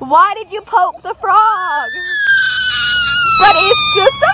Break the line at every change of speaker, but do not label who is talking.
Why did you poke the frog? But it's just